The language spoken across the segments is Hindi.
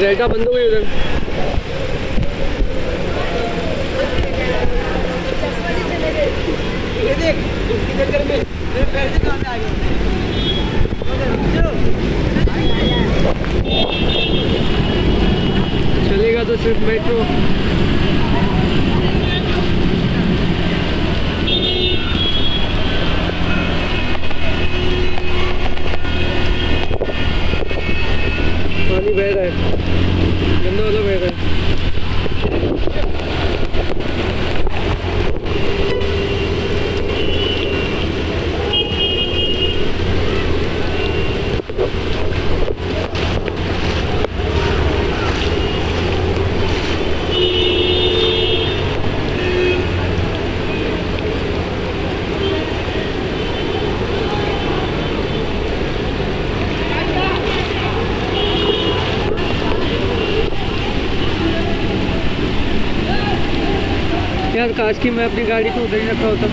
डेल्टा बंद हो गई उधर। चलेगा तो सिर्फ़ मेट्रो पानी बह रहा है गंदा वाला बह रहा है यार, काश की मैं अपनी गाड़ी को उधर ही रखा होता।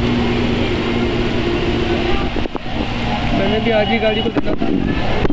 मैंने भी आज ही गाड़ी को देखा था।